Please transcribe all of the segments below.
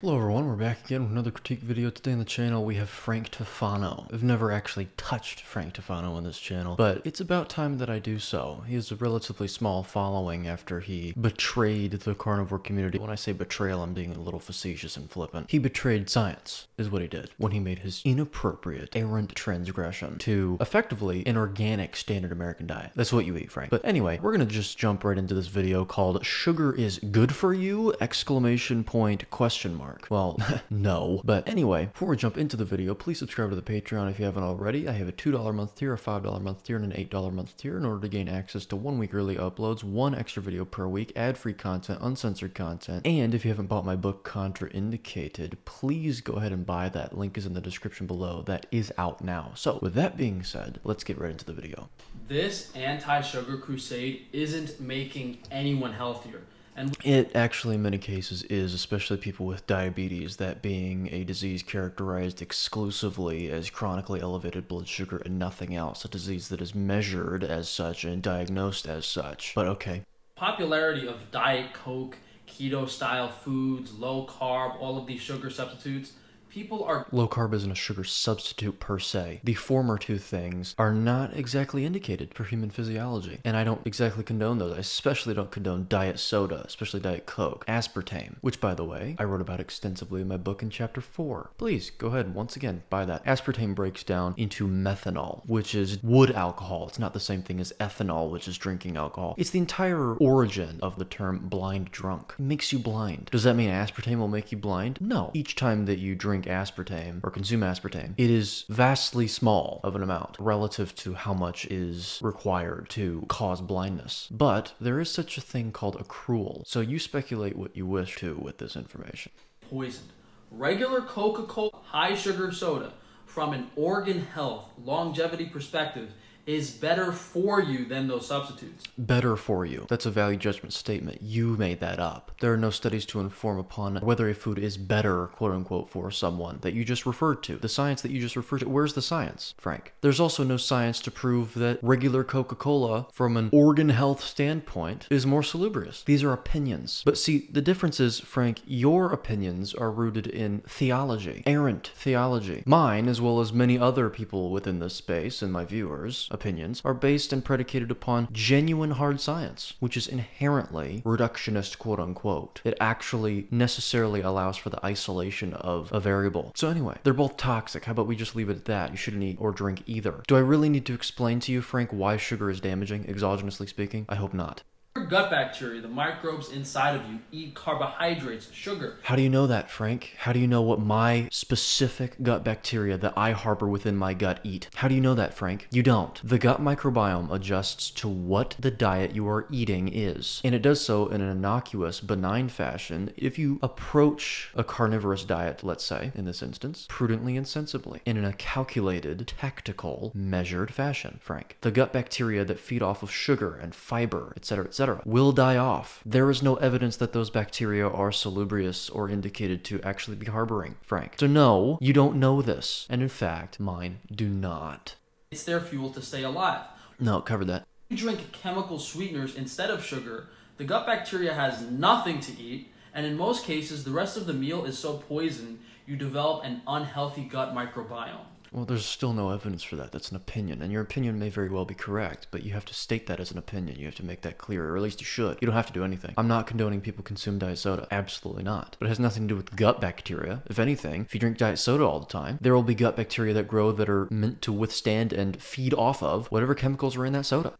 Hello everyone, we're back again with another critique video. Today on the channel we have Frank Tufano. I've never actually touched Frank Tufano on this channel, but it's about time that I do so. He has a relatively small following after he betrayed the carnivore community. When I say betrayal, I'm being a little facetious and flippant. He betrayed science, is what he did, when he made his inappropriate, errant transgression to effectively an organic standard American diet. That's what you eat, Frank. But anyway, we're gonna just jump right into this video called Sugar is Good for You? Exclamation point question mark mark. Well, no. But anyway, before we jump into the video, please subscribe to the Patreon if you haven't already. I have a $2 month tier, a $5 month tier, and an $8 month tier in order to gain access to one week early uploads, one extra video per week, ad-free content, uncensored content, and if you haven't bought my book Contraindicated, please go ahead and buy that. Link is in the description below. That is out now. So with that being said, let's get right into the video. This anti-sugar crusade isn't making anyone healthier. And it actually, in many cases, is, especially people with diabetes, that being a disease characterized exclusively as chronically elevated blood sugar and nothing else, a disease that is measured as such and diagnosed as such. But okay. Popularity of Diet Coke, keto style foods, low carb, all of these sugar substitutes people are low carb isn't a sugar substitute per se. The former two things are not exactly indicated for human physiology, and I don't exactly condone those. I especially don't condone diet soda, especially diet coke, aspartame, which by the way, I wrote about extensively in my book in chapter 4. Please go ahead once again buy that. Aspartame breaks down into methanol, which is wood alcohol. It's not the same thing as ethanol, which is drinking alcohol. It's the entire origin of the term blind drunk. It makes you blind. Does that mean aspartame will make you blind? No. Each time that you drink drink aspartame or consume aspartame, it is vastly small of an amount relative to how much is required to cause blindness. But there is such a thing called accrual. So you speculate what you wish to with this information. Poisoned. Regular Coca-Cola high sugar soda from an organ health longevity perspective is better for you than those substitutes. Better for you. That's a value judgment statement. You made that up. There are no studies to inform upon whether a food is better, quote unquote, for someone that you just referred to. The science that you just referred to. Where's the science, Frank? There's also no science to prove that regular Coca Cola, from an organ health standpoint, is more salubrious. These are opinions. But see, the difference is, Frank, your opinions are rooted in theology, errant theology. Mine, as well as many other people within this space and my viewers, opinions are based and predicated upon genuine hard science, which is inherently reductionist, quote unquote. It actually necessarily allows for the isolation of a variable. So anyway, they're both toxic. How about we just leave it at that? You shouldn't eat or drink either. Do I really need to explain to you, Frank, why sugar is damaging, exogenously speaking? I hope not gut bacteria, the microbes inside of you, eat carbohydrates, sugar. How do you know that, Frank? How do you know what my specific gut bacteria that I harbor within my gut eat? How do you know that, Frank? You don't. The gut microbiome adjusts to what the diet you are eating is, and it does so in an innocuous, benign fashion if you approach a carnivorous diet, let's say, in this instance, prudently and sensibly, in a calculated, tactical, measured fashion, Frank. The gut bacteria that feed off of sugar and fiber, etc., etc., will die off. There is no evidence that those bacteria are salubrious or indicated to actually be harboring Frank. So no, you don't know this. And in fact, mine do not. It's their fuel to stay alive. No, cover that. You drink chemical sweeteners instead of sugar, the gut bacteria has nothing to eat, and in most cases, the rest of the meal is so poisoned you develop an unhealthy gut microbiome. Well, there's still no evidence for that. That's an opinion, and your opinion may very well be correct, but you have to state that as an opinion. You have to make that clear, or at least you should. You don't have to do anything. I'm not condoning people consume diet soda. Absolutely not. But it has nothing to do with gut bacteria. If anything, if you drink diet soda all the time, there will be gut bacteria that grow that are meant to withstand and feed off of whatever chemicals are in that soda.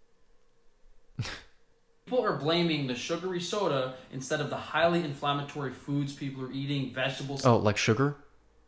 People are blaming the sugary soda instead of the highly inflammatory foods people are eating, vegetables. Oh, like sugar?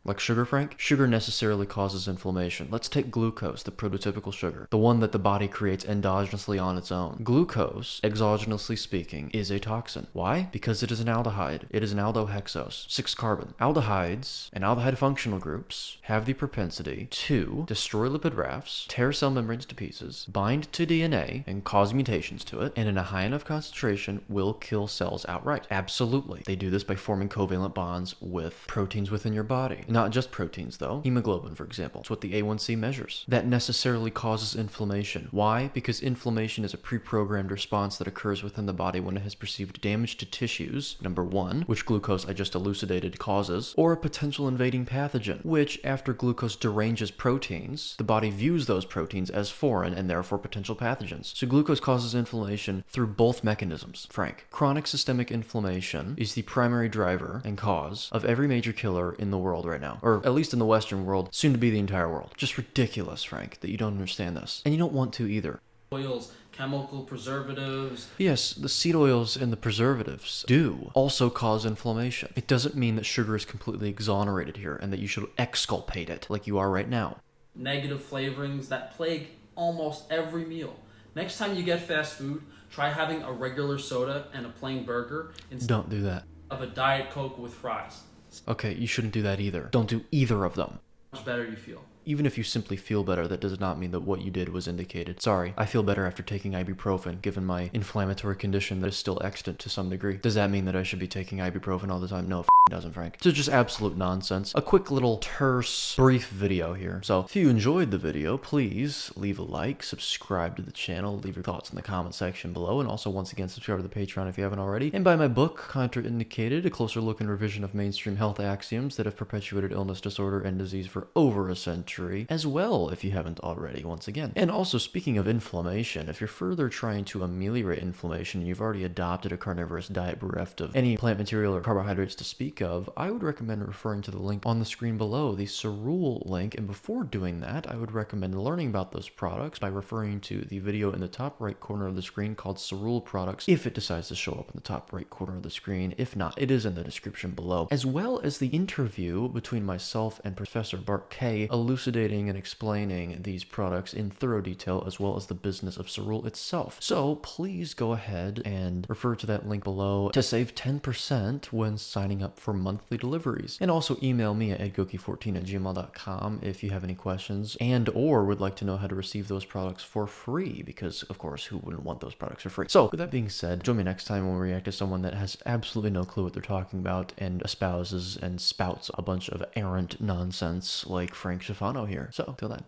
Like sugar, Frank? Sugar necessarily causes inflammation. Let's take glucose, the prototypical sugar, the one that the body creates endogenously on its own. Glucose, exogenously speaking, is a toxin. Why? Because it is an aldehyde. It is an aldohexose, six carbon. Aldehydes and aldehyde functional groups have the propensity to destroy lipid rafts, tear cell membranes to pieces, bind to DNA, and cause mutations to it, and in a high enough concentration will kill cells outright. Absolutely. They do this by forming covalent bonds with proteins within your body Not just proteins, though. Hemoglobin, for example. It's what the A1C measures. That necessarily causes inflammation. Why? Because inflammation is a pre programmed response that occurs within the body when it has perceived damage to tissues, number one, which glucose I just elucidated causes, or a potential invading pathogen, which, after glucose deranges proteins, the body views those proteins as foreign and therefore potential pathogens. So glucose causes inflammation through both mechanisms. Frank, chronic systemic inflammation is the primary driver and cause of every major killer in the world right now, or at least in the Western world, soon to be the entire world. Just ridiculous, Frank, that you don't understand this. And you don't want to either. Oils, chemical preservatives. Yes, the seed oils and the preservatives do also cause inflammation. It doesn't mean that sugar is completely exonerated here and that you should exculpate it like you are right now. negative flavorings that plague almost every meal. Next time you get fast food, try having a regular soda and a plain burger instead Don't do that. of a Diet Coke with fries. Okay, you shouldn't do that either. Don't do either of them. Much better you feel. Even if you simply feel better, that does not mean that what you did was indicated. Sorry, I feel better after taking ibuprofen, given my inflammatory condition that is still extant to some degree. Does that mean that I should be taking ibuprofen all the time? No, it doesn't, Frank. So just absolute nonsense. A quick little terse, brief video here. So if you enjoyed the video, please leave a like, subscribe to the channel, leave your thoughts in the comment section below, and also once again subscribe to the Patreon if you haven't already. And buy my book, Contraindicated, a closer look and revision of mainstream health axioms that have perpetuated illness, disorder, and disease for over a century, as well if you haven't already, once again. And also, speaking of inflammation, if you're further trying to ameliorate inflammation and you've already adopted a carnivorous diet bereft of any plant material or carbohydrates to speak of, I would recommend referring to the link on the screen below, the Cerule link. And before doing that, I would recommend learning about those products by referring to the video in the top right corner of the screen called Cerule Products, if it decides to show up in the top right corner of the screen. If not, it is in the description below, as well as the interview between myself and Professor Bart Kay elucidating and explaining these products in thorough detail, as well as the business of Cerule itself. So please go ahead and refer to that link below to save 10% when signing up for monthly deliveries. And also email me at edgoeke14 at gmail.com if you have any questions and or would like to know how to receive those products for free, because of course, who wouldn't want those products for free? So with that being said, join me next time when we react to someone that has absolutely no clue what they're talking about and espouses and spouts a bunch of errant nonsense like Frank Here. So till then.